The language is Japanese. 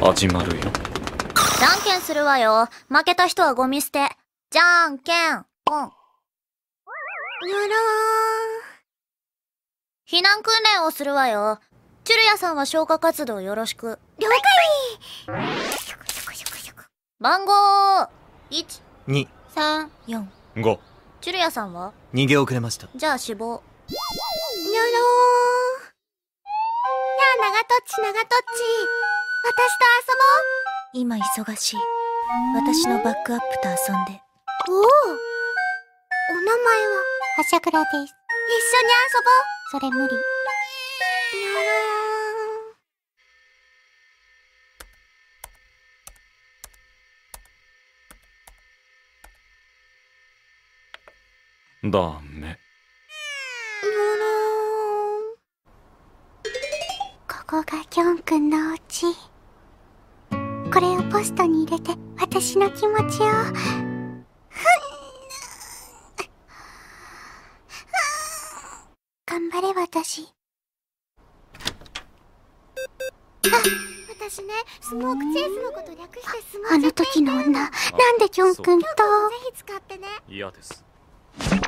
始まるよ。じゃんけんするわよ。負けた人はゴミ捨て。じゃんけん、ポン。やらー。避難訓練をするわよ。チュルヤさんは消火活動よろしく。了解番号、1、2、3、4。5。チュルヤさんは？逃げ遅れました。じゃあ死亡。にょろー。なあ、長とっち、長とっち。私と遊ぼう。今忙しい。私のバックアップと遊んで。おお。お名前ははしゃくらです。一緒に遊ぼう。それ無理。ダメ。ここがキョンくんのお家。これをポストに入れて、私の気持ちを。頑張れ、私。ー。私ね、スモークチェイスのこと略してスモークあの時の女、なんでキョンくんと？ぜひ使ってね。嫌です。うん。